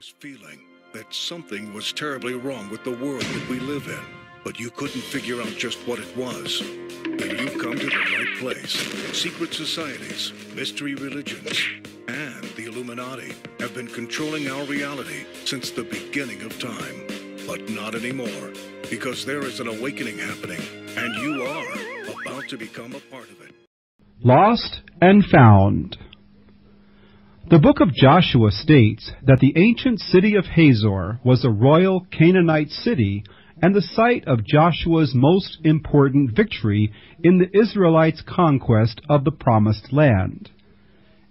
feeling that something was terribly wrong with the world that we live in, but you couldn't figure out just what it was. Then you've come to the right place. Secret societies, mystery religions, and the Illuminati have been controlling our reality since the beginning of time. But not anymore, because there is an awakening happening, and you are about to become a part of it. Lost and Found. The book of Joshua states that the ancient city of Hazor was a royal Canaanite city and the site of Joshua's most important victory in the Israelites' conquest of the Promised Land.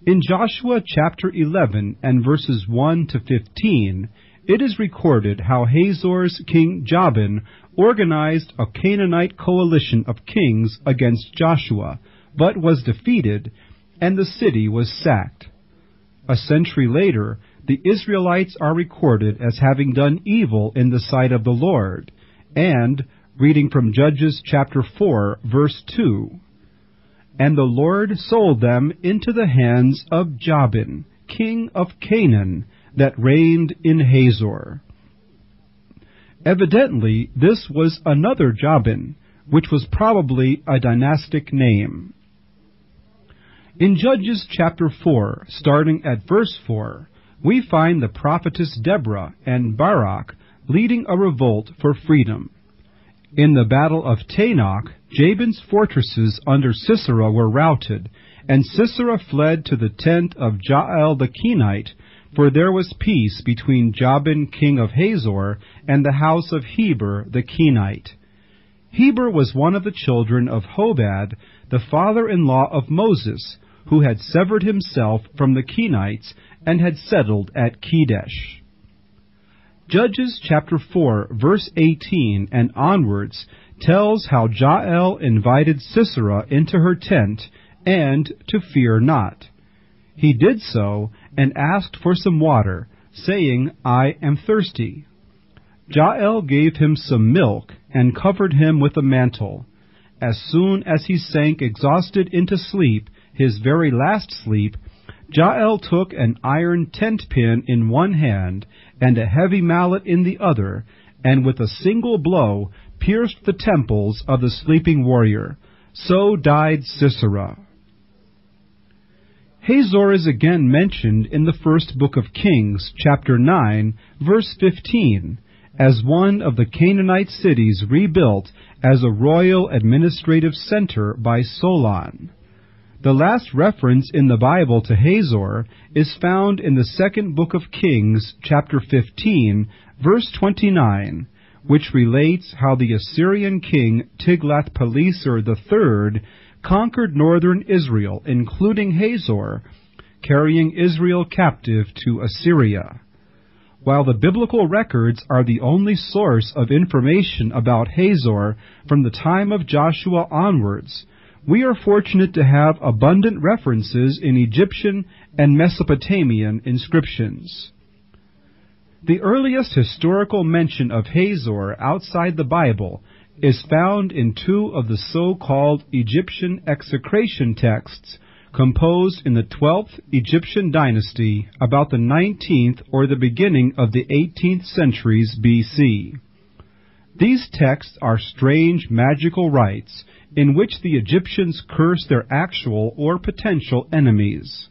In Joshua chapter 11 and verses 1 to 15, it is recorded how Hazor's king Jabin organized a Canaanite coalition of kings against Joshua, but was defeated, and the city was sacked. A century later, the Israelites are recorded as having done evil in the sight of the Lord, and, reading from Judges chapter 4, verse 2, And the Lord sold them into the hands of Jabin, king of Canaan, that reigned in Hazor. Evidently, this was another Jabin, which was probably a dynastic name. In Judges chapter 4, starting at verse 4, we find the prophetess Deborah and Barak leading a revolt for freedom. In the battle of Taanach, Jabin's fortresses under Sisera were routed, and Sisera fled to the tent of Jael the Kenite, for there was peace between Jabin king of Hazor and the house of Heber the Kenite. Heber was one of the children of Hobab, the father-in-law of Moses, who had severed himself from the Kenites and had settled at Kedesh. Judges chapter 4 verse 18 and onwards tells how Jael invited Sisera into her tent and to fear not. He did so and asked for some water, saying, I am thirsty. Jael gave him some milk and covered him with a mantle. As soon as he sank exhausted into sleep, his very last sleep, Jael took an iron tent pin in one hand and a heavy mallet in the other, and with a single blow pierced the temples of the sleeping warrior. So died Sisera. Hazor is again mentioned in the first book of Kings, chapter 9, verse 15, as one of the Canaanite cities rebuilt as a royal administrative center by Solomon. The last reference in the Bible to Hazor is found in the second book of Kings, chapter 15, verse 29, which relates how the Assyrian king Tiglath-Pileser III conquered northern Israel, including Hazor, carrying Israel captive to Assyria. While the biblical records are the only source of information about Hazor from the time of Joshua onwards, we are fortunate to have abundant references in Egyptian and Mesopotamian inscriptions. The earliest historical mention of Hazor outside the Bible is found in two of the so-called Egyptian execration texts composed in the 12th Egyptian dynasty about the 19th or the beginning of the 18th centuries BC. These texts are strange magical rites in which the Egyptians curse their actual or potential enemies.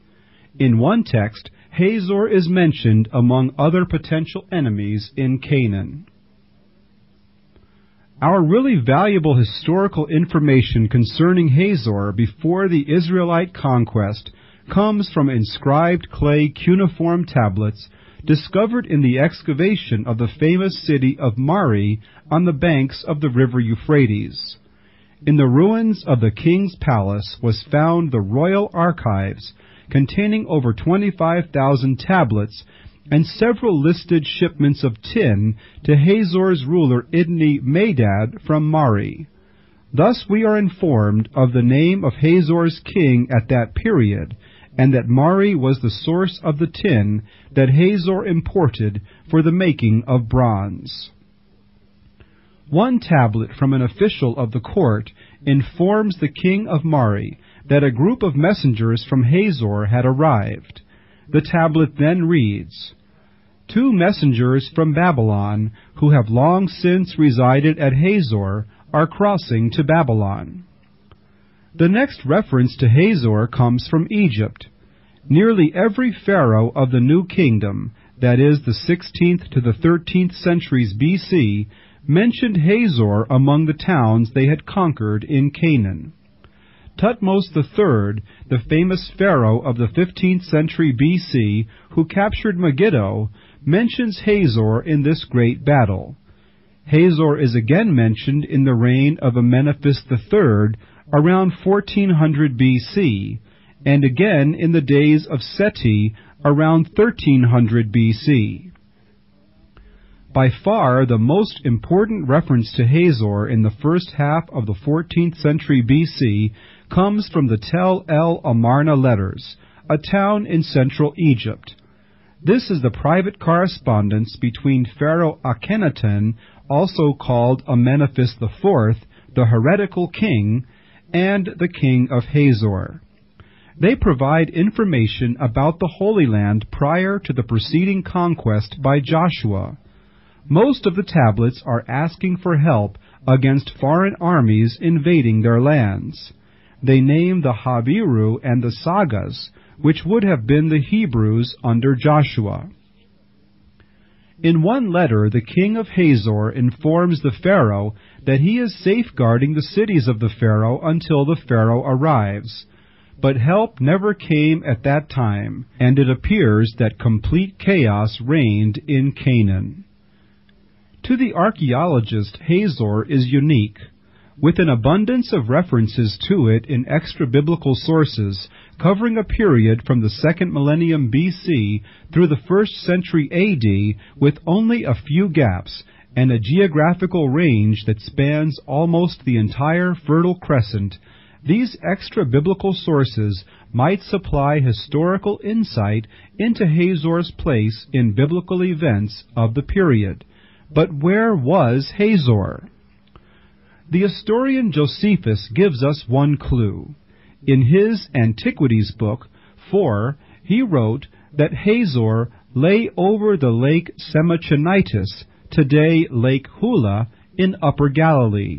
In one text, Hazor is mentioned among other potential enemies in Canaan. Our really valuable historical information concerning Hazor before the Israelite conquest comes from inscribed clay cuneiform tablets discovered in the excavation of the famous city of Mari on the banks of the river Euphrates. In the ruins of the king's palace was found the royal archives containing over 25,000 tablets and several listed shipments of tin to Hazor's ruler Idni Medad from Mari. Thus we are informed of the name of Hazor's king at that period, and that Mari was the source of the tin that Hazor imported for the making of bronze. One tablet from an official of the court informs the king of Mari that a group of messengers from Hazor had arrived. The tablet then reads, two messengers from Babylon, who have long since resided at Hazor, are crossing to Babylon. The next reference to Hazor comes from Egypt. Nearly every pharaoh of the New Kingdom, that is, the 16th to the 13th centuries BC, mentioned Hazor among the towns they had conquered in Canaan. Thutmose III, the famous pharaoh of the 15th century BC who captured Megiddo, mentions Hazor in this great battle. Hazor is again mentioned in the reign of Amenophis III around 1400 BC, and again in the days of Seti around 1300 BC. By far the most important reference to Hazor in the first half of the 14th century BC comes from the Tel el Amarna letters, a town in central Egypt. This is the private correspondence between Pharaoh Akhenaten, also called Amenophis IV, the heretical king, and the king of Hazor. They provide information about the Holy Land prior to the preceding conquest by Joshua. Most of the tablets are asking for help against foreign armies invading their lands they name the Habiru and the Sagas, which would have been the Hebrews under Joshua. In one letter, the king of Hazor informs the Pharaoh that he is safeguarding the cities of the Pharaoh until the Pharaoh arrives. But help never came at that time, and it appears that complete chaos reigned in Canaan. To the archaeologist, Hazor is unique with an abundance of references to it in extra-biblical sources covering a period from the second millennium BC through the first century AD with only a few gaps and a geographical range that spans almost the entire Fertile Crescent, these extra-biblical sources might supply historical insight into Hazor's place in biblical events of the period. But where was Hazor? The historian Josephus gives us one clue. In his Antiquities book 4, he wrote that Hazor lay over the lake Samachonitis, today Lake Hula, in Upper Galilee.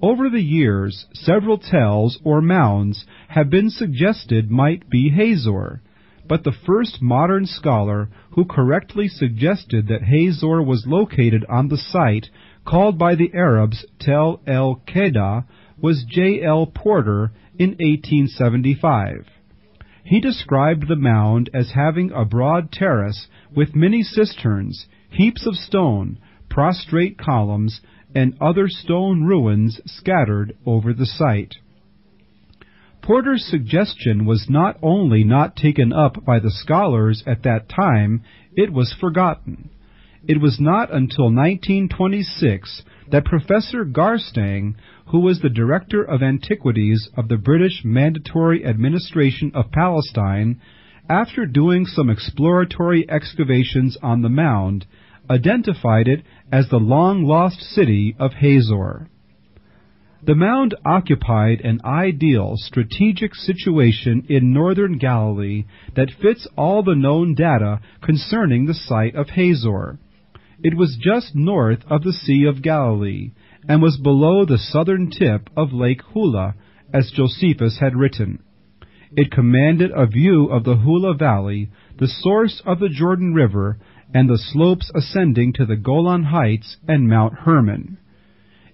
Over the years, several tells or mounds have been suggested might be Hazor, but the first modern scholar who correctly suggested that Hazor was located on the site called by the Arabs Tel el Keda, was J. L. Porter in 1875. He described the mound as having a broad terrace with many cisterns, heaps of stone, prostrate columns, and other stone ruins scattered over the site. Porter's suggestion was not only not taken up by the scholars at that time, it was forgotten. It was not until 1926 that Professor Garstang, who was the Director of Antiquities of the British Mandatory Administration of Palestine, after doing some exploratory excavations on the mound, identified it as the long-lost city of Hazor. The mound occupied an ideal strategic situation in northern Galilee that fits all the known data concerning the site of Hazor. It was just north of the Sea of Galilee, and was below the southern tip of Lake Hula, as Josephus had written. It commanded a view of the Hula Valley, the source of the Jordan River, and the slopes ascending to the Golan Heights and Mount Hermon.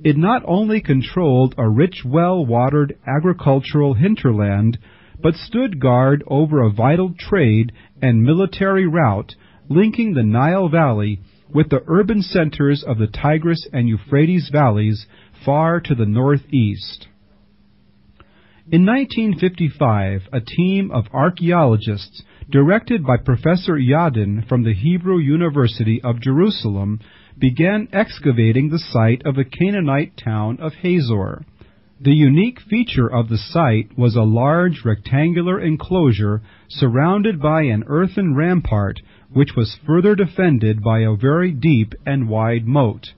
It not only controlled a rich, well-watered agricultural hinterland, but stood guard over a vital trade and military route linking the Nile Valley with the urban centers of the Tigris and Euphrates valleys far to the northeast. In 1955, a team of archaeologists, directed by Professor Yadin from the Hebrew University of Jerusalem, began excavating the site of the Canaanite town of Hazor. The unique feature of the site was a large rectangular enclosure surrounded by an earthen rampart which was further defended by a very deep and wide moat.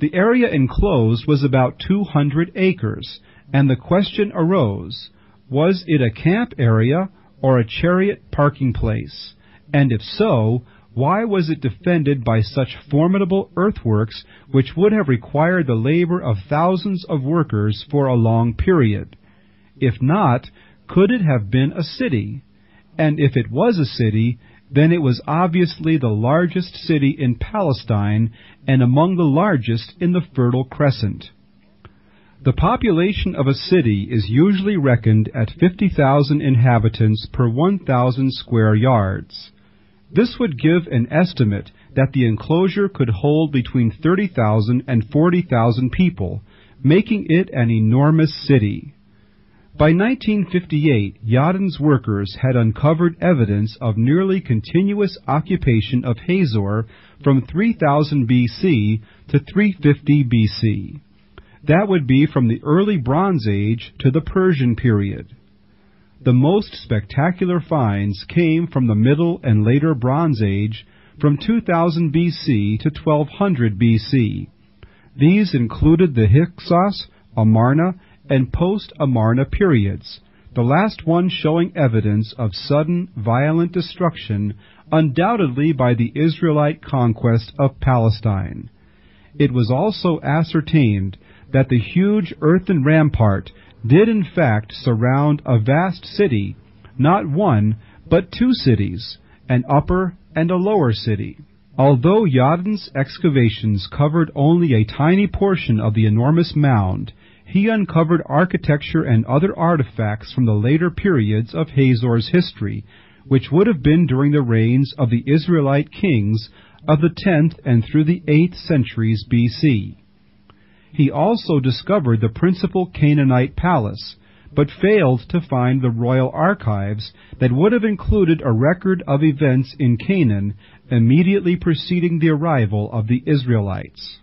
The area enclosed was about 200 acres, and the question arose, was it a camp area or a chariot parking place? And if so, why was it defended by such formidable earthworks which would have required the labor of thousands of workers for a long period? If not, could it have been a city? And if it was a city, then it was obviously the largest city in Palestine and among the largest in the Fertile Crescent. The population of a city is usually reckoned at 50,000 inhabitants per 1,000 square yards. This would give an estimate that the enclosure could hold between 30,000 and 40,000 people, making it an enormous city. By 1958, Yadin's workers had uncovered evidence of nearly continuous occupation of Hazor from 3000 BC to 350 BC. That would be from the early Bronze Age to the Persian period. The most spectacular finds came from the Middle and later Bronze Age from 2000 BC to 1200 BC. These included the Hyksos, Amarna, and post-Amarna periods, the last one showing evidence of sudden, violent destruction, undoubtedly by the Israelite conquest of Palestine. It was also ascertained that the huge earthen rampart did in fact surround a vast city, not one, but two cities, an upper and a lower city. Although Yadin's excavations covered only a tiny portion of the enormous mound, he uncovered architecture and other artifacts from the later periods of Hazor's history, which would have been during the reigns of the Israelite kings of the 10th and through the 8th centuries BC. He also discovered the principal Canaanite palace, but failed to find the royal archives that would have included a record of events in Canaan immediately preceding the arrival of the Israelites.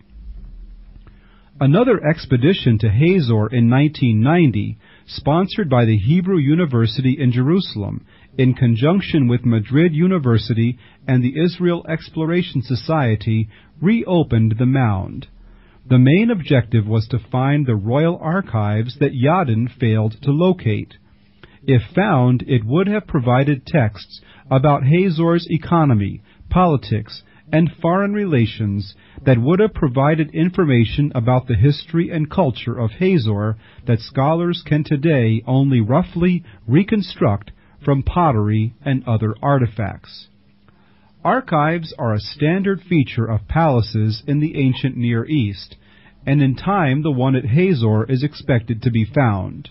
Another expedition to Hazor in 1990, sponsored by the Hebrew University in Jerusalem, in conjunction with Madrid University and the Israel Exploration Society, reopened the mound. The main objective was to find the royal archives that Yadin failed to locate. If found, it would have provided texts about Hazor's economy, politics, and foreign relations that would have provided information about the history and culture of Hazor that scholars can today only roughly reconstruct from pottery and other artifacts. Archives are a standard feature of palaces in the ancient Near East, and in time the one at Hazor is expected to be found.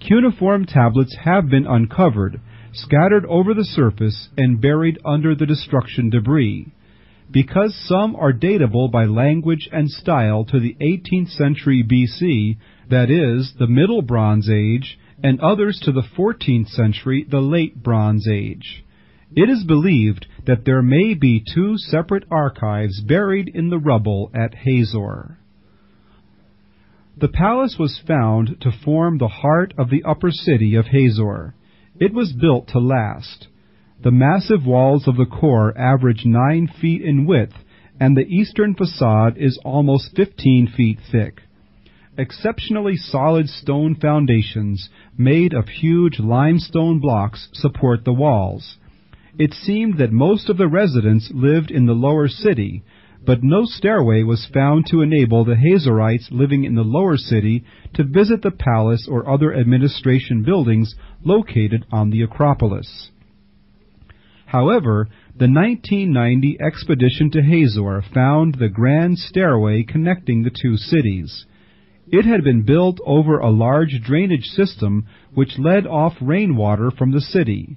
Cuneiform tablets have been uncovered, scattered over the surface, and buried under the destruction debris. Because some are datable by language and style to the 18th century BC, that is, the Middle Bronze Age, and others to the 14th century, the Late Bronze Age. It is believed that there may be two separate archives buried in the rubble at Hazor. The palace was found to form the heart of the upper city of Hazor. It was built to last. The massive walls of the core average nine feet in width, and the eastern facade is almost fifteen feet thick. Exceptionally solid stone foundations, made of huge limestone blocks, support the walls. It seemed that most of the residents lived in the lower city, but no stairway was found to enable the Hazorites living in the lower city to visit the palace or other administration buildings located on the Acropolis. However, the 1990 expedition to Hazor found the grand stairway connecting the two cities. It had been built over a large drainage system which led off rainwater from the city.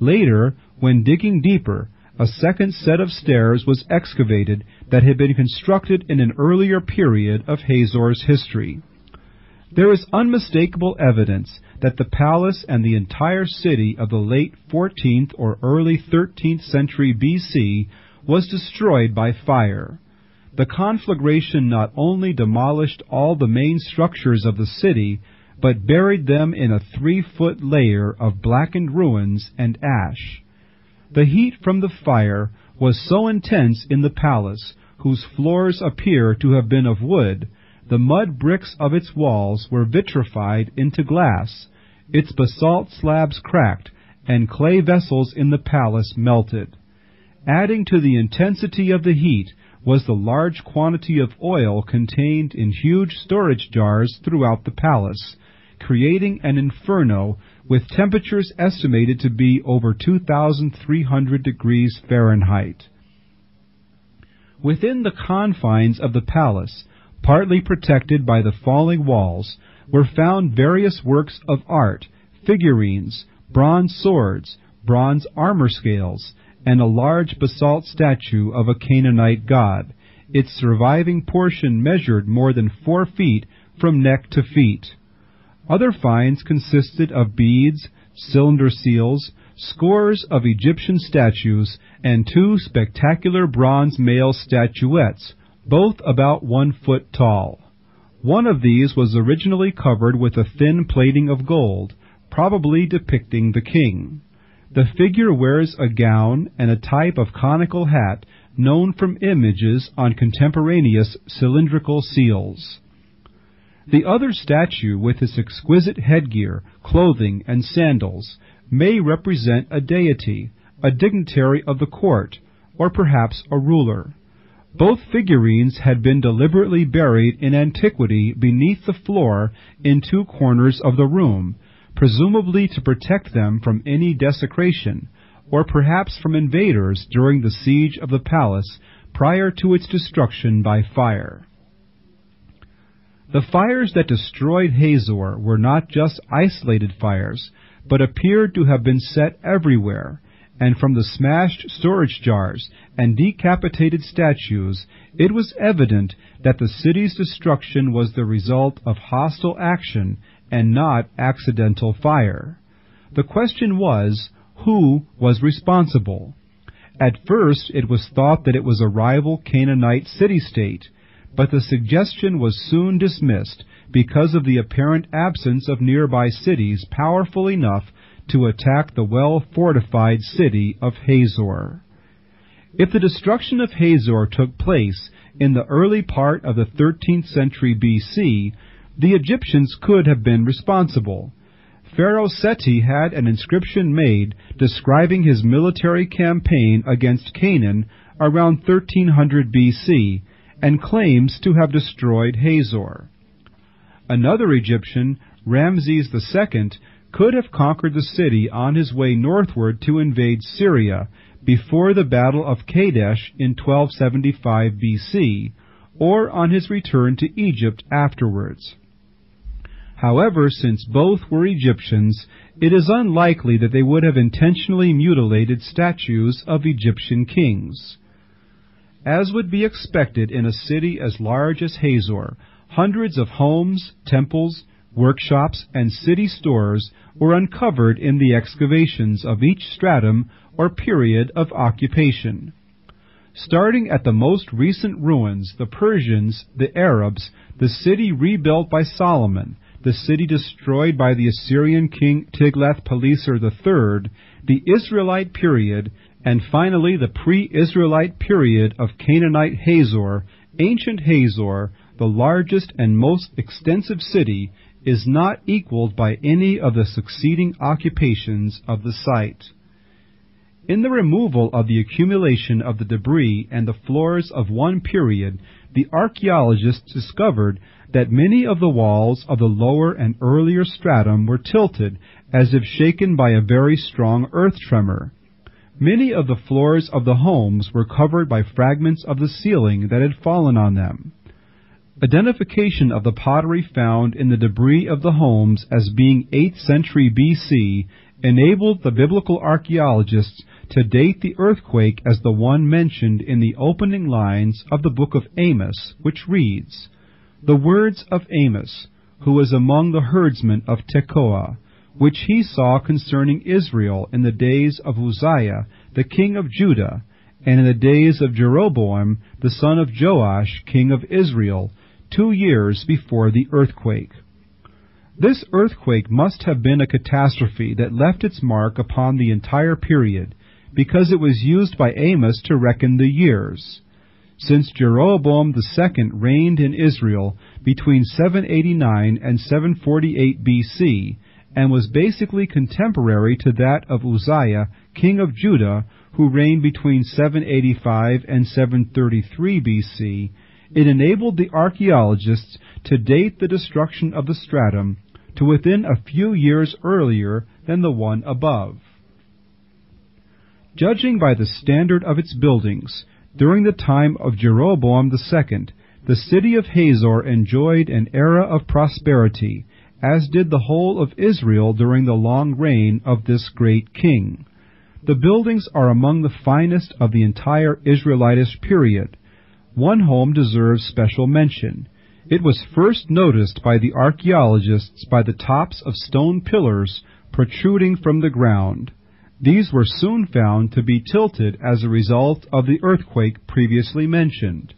Later, when digging deeper, a second set of stairs was excavated that had been constructed in an earlier period of Hazor's history. There is unmistakable evidence that the palace and the entire city of the late 14th or early 13th century BC was destroyed by fire. The conflagration not only demolished all the main structures of the city, but buried them in a three foot layer of blackened ruins and ash. The heat from the fire was so intense in the palace, whose floors appear to have been of wood, the mud bricks of its walls were vitrified into glass, its basalt slabs cracked, and clay vessels in the palace melted. Adding to the intensity of the heat was the large quantity of oil contained in huge storage jars throughout the palace, creating an inferno with temperatures estimated to be over 2,300 degrees Fahrenheit. Within the confines of the palace, partly protected by the falling walls, were found various works of art, figurines, bronze swords, bronze armor scales, and a large basalt statue of a Canaanite god, its surviving portion measured more than four feet from neck to feet. Other finds consisted of beads, cylinder seals, scores of Egyptian statues, and two spectacular bronze male statuettes, both about one foot tall. One of these was originally covered with a thin plating of gold, probably depicting the king. The figure wears a gown and a type of conical hat known from images on contemporaneous cylindrical seals. The other statue, with its exquisite headgear, clothing, and sandals, may represent a deity, a dignitary of the court, or perhaps a ruler. Both figurines had been deliberately buried in antiquity beneath the floor in two corners of the room, presumably to protect them from any desecration, or perhaps from invaders during the siege of the palace prior to its destruction by fire. The fires that destroyed Hazor were not just isolated fires, but appeared to have been set everywhere, and from the smashed storage jars and decapitated statues, it was evident that the city's destruction was the result of hostile action and not accidental fire. The question was, who was responsible? At first it was thought that it was a rival Canaanite city-state, but the suggestion was soon dismissed because of the apparent absence of nearby cities powerful enough to attack the well-fortified city of Hazor. If the destruction of Hazor took place in the early part of the 13th century BC, the Egyptians could have been responsible. Pharaoh Seti had an inscription made describing his military campaign against Canaan around 1300 BC and claims to have destroyed Hazor. Another Egyptian, Ramses II, could have conquered the city on his way northward to invade Syria before the Battle of Kadesh in 1275 BC, or on his return to Egypt afterwards. However, since both were Egyptians, it is unlikely that they would have intentionally mutilated statues of Egyptian kings. As would be expected in a city as large as Hazor, hundreds of homes, temples, workshops, and city stores were uncovered in the excavations of each stratum or period of occupation. Starting at the most recent ruins, the Persians, the Arabs, the city rebuilt by Solomon, the city destroyed by the Assyrian king Tiglath-Pileser III, the Israelite period, and finally the pre-Israelite period of Canaanite Hazor, ancient Hazor, the largest and most extensive city, is not equaled by any of the succeeding occupations of the site. In the removal of the accumulation of the debris and the floors of one period, the archaeologists discovered that many of the walls of the lower and earlier stratum were tilted as if shaken by a very strong earth tremor. Many of the floors of the homes were covered by fragments of the ceiling that had fallen on them. Identification of the pottery found in the debris of the homes as being 8th century BC enabled the biblical archaeologists to date the earthquake as the one mentioned in the opening lines of the book of Amos, which reads, the words of Amos, who was among the herdsmen of Tekoa, which he saw concerning Israel in the days of Uzziah, the king of Judah, and in the days of Jeroboam, the son of Joash, king of Israel, two years before the earthquake. This earthquake must have been a catastrophe that left its mark upon the entire period, because it was used by Amos to reckon the years since Jeroboam II reigned in Israel between 789 and 748 BC, and was basically contemporary to that of Uzziah, king of Judah, who reigned between 785 and 733 BC, it enabled the archaeologists to date the destruction of the stratum to within a few years earlier than the one above. Judging by the standard of its buildings, during the time of Jeroboam II, the city of Hazor enjoyed an era of prosperity, as did the whole of Israel during the long reign of this great king. The buildings are among the finest of the entire Israelitish period. One home deserves special mention. It was first noticed by the archaeologists by the tops of stone pillars protruding from the ground. These were soon found to be tilted as a result of the earthquake previously mentioned.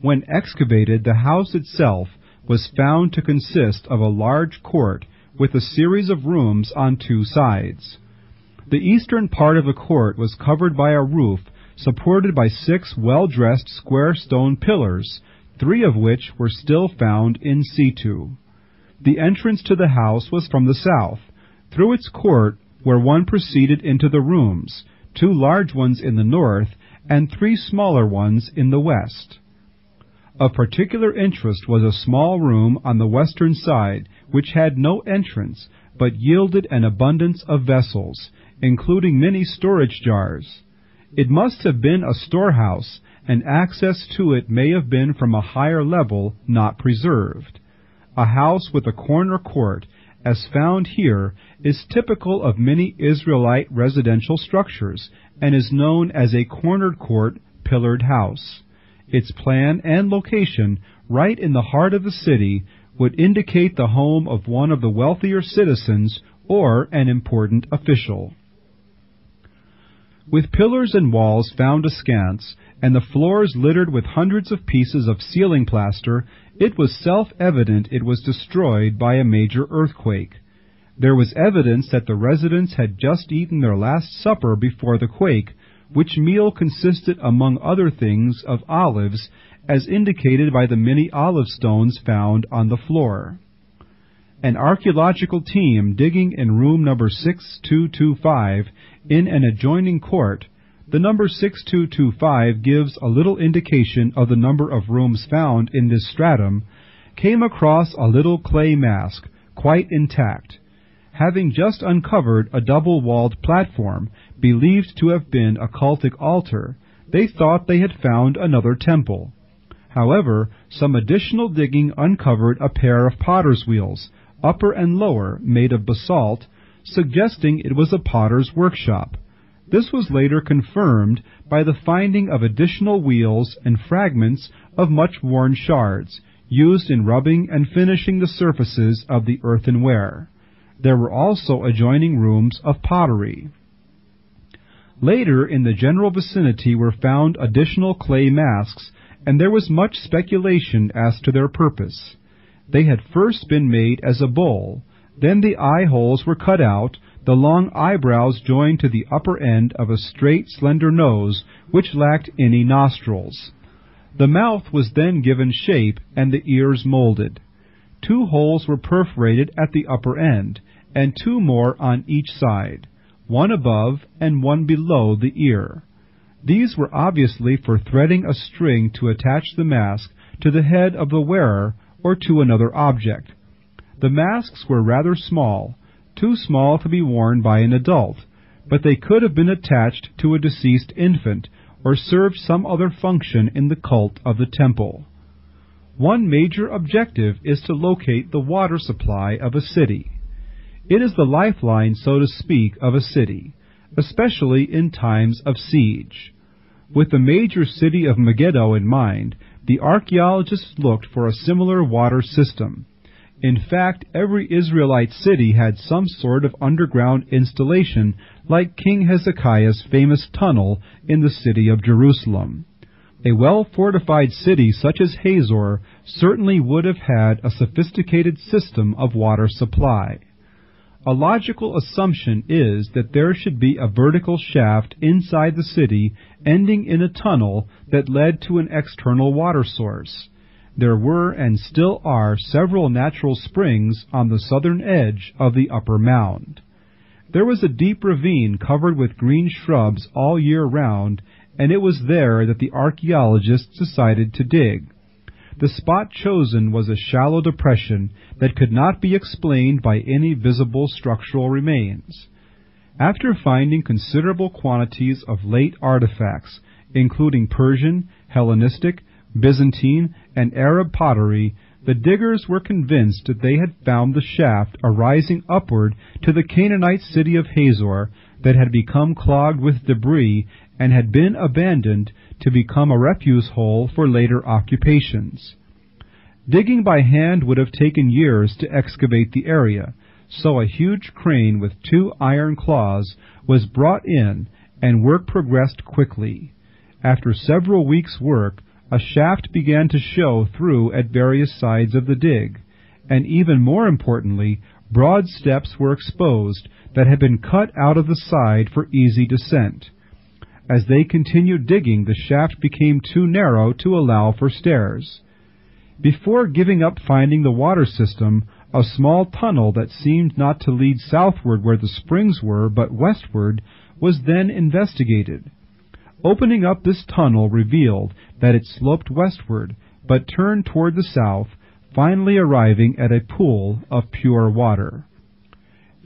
When excavated, the house itself was found to consist of a large court with a series of rooms on two sides. The eastern part of the court was covered by a roof supported by six well-dressed square stone pillars, three of which were still found in situ. The entrance to the house was from the south. Through its court where one proceeded into the rooms, two large ones in the north and three smaller ones in the west. Of particular interest was a small room on the western side, which had no entrance, but yielded an abundance of vessels, including many storage jars. It must have been a storehouse, and access to it may have been from a higher level not preserved. A house with a corner court as found here, is typical of many Israelite residential structures and is known as a cornered court pillared house. Its plan and location, right in the heart of the city, would indicate the home of one of the wealthier citizens or an important official. With pillars and walls found askance, and the floors littered with hundreds of pieces of ceiling plaster, it was self-evident it was destroyed by a major earthquake. There was evidence that the residents had just eaten their last supper before the quake, which meal consisted among other things of olives, as indicated by the many olive stones found on the floor. An archaeological team digging in room number 6225 in an adjoining court the number 6225 gives a little indication of the number of rooms found in this stratum, came across a little clay mask, quite intact. Having just uncovered a double-walled platform, believed to have been a cultic altar, they thought they had found another temple. However, some additional digging uncovered a pair of potter's wheels, upper and lower, made of basalt, suggesting it was a potter's workshop. This was later confirmed by the finding of additional wheels and fragments of much worn shards, used in rubbing and finishing the surfaces of the earthenware. There were also adjoining rooms of pottery. Later in the general vicinity were found additional clay masks, and there was much speculation as to their purpose. They had first been made as a bowl, then the eye holes were cut out, the long eyebrows joined to the upper end of a straight, slender nose which lacked any nostrils. The mouth was then given shape and the ears molded. Two holes were perforated at the upper end, and two more on each side, one above and one below the ear. These were obviously for threading a string to attach the mask to the head of the wearer or to another object. The masks were rather small, too small to be worn by an adult, but they could have been attached to a deceased infant or served some other function in the cult of the temple. One major objective is to locate the water supply of a city. It is the lifeline, so to speak, of a city, especially in times of siege. With the major city of Megiddo in mind, the archaeologists looked for a similar water system. In fact, every Israelite city had some sort of underground installation like King Hezekiah's famous tunnel in the city of Jerusalem. A well-fortified city such as Hazor certainly would have had a sophisticated system of water supply. A logical assumption is that there should be a vertical shaft inside the city ending in a tunnel that led to an external water source there were and still are several natural springs on the southern edge of the upper mound. There was a deep ravine covered with green shrubs all year round, and it was there that the archaeologists decided to dig. The spot chosen was a shallow depression that could not be explained by any visible structural remains. After finding considerable quantities of late artifacts, including Persian, Hellenistic, Byzantine, and Arab pottery, the diggers were convinced that they had found the shaft arising upward to the Canaanite city of Hazor that had become clogged with debris and had been abandoned to become a refuse hole for later occupations. Digging by hand would have taken years to excavate the area, so a huge crane with two iron claws was brought in and work progressed quickly. After several weeks' work, a shaft began to show through at various sides of the dig, and even more importantly, broad steps were exposed that had been cut out of the side for easy descent. As they continued digging, the shaft became too narrow to allow for stairs. Before giving up finding the water system, a small tunnel that seemed not to lead southward where the springs were, but westward, was then investigated. Opening up this tunnel revealed that it sloped westward, but turned toward the south, finally arriving at a pool of pure water.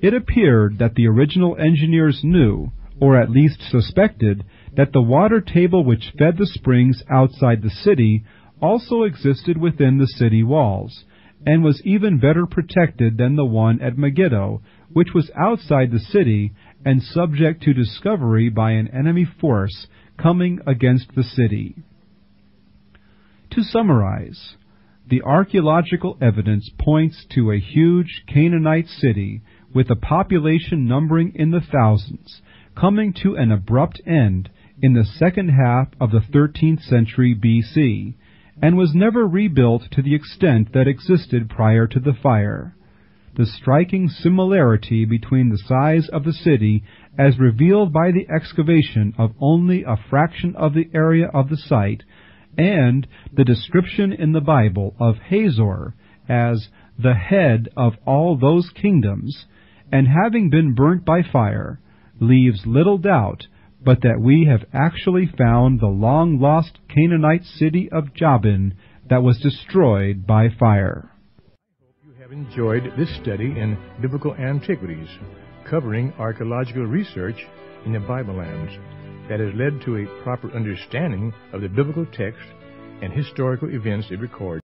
It appeared that the original engineers knew, or at least suspected, that the water table which fed the springs outside the city also existed within the city walls, and was even better protected than the one at Megiddo, which was outside the city and subject to discovery by an enemy force coming against the city. To summarize, the archaeological evidence points to a huge Canaanite city with a population numbering in the thousands, coming to an abrupt end in the second half of the 13th century BC, and was never rebuilt to the extent that existed prior to the fire. The striking similarity between the size of the city as revealed by the excavation of only a fraction of the area of the site, and the description in the Bible of Hazor as the head of all those kingdoms, and having been burnt by fire, leaves little doubt but that we have actually found the long lost Canaanite city of Jabin that was destroyed by fire I hope You have enjoyed this study in biblical antiquities, covering archaeological research in the Bible lands that has led to a proper understanding of the biblical text and historical events it records.